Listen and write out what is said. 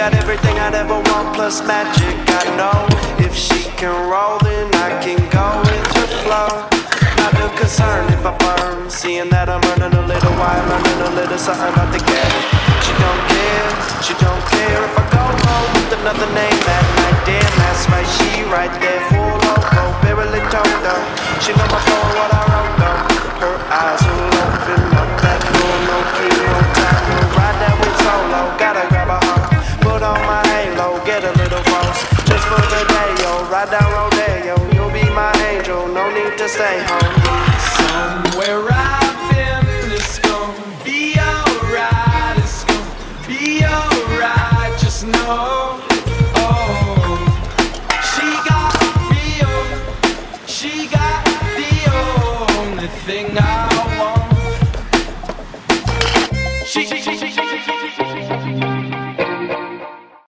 got everything I'd ever want plus magic. I know if she can roll, then I can go with her flow. Not a concern if I burn, seeing that I'm running a little while, learning a little something about the game. She don't care, she don't care if I go home with another name down Rodeo, you'll be my angel, no need to stay home. Somewhere I've been, it's gonna be alright. It's gonna be alright. Just know, oh, she